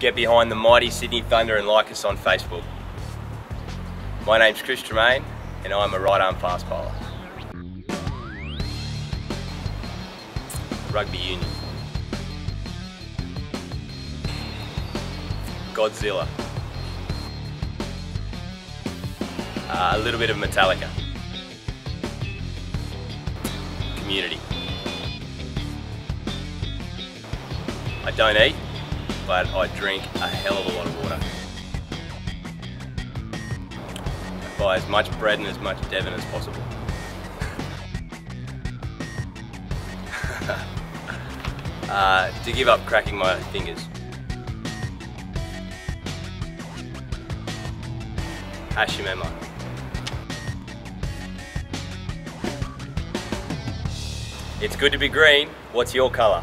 get behind the mighty Sydney Thunder and like us on Facebook. My name's Chris Tremain and I'm a right arm fast bowler. Rugby Union. Godzilla. Uh, a little bit of Metallica. Community. I don't eat, but I drink a hell of a lot of water. I buy as much bread and as much Devon as possible. uh, to give up cracking my fingers. Hashimema. It's good to be green. What's your colour?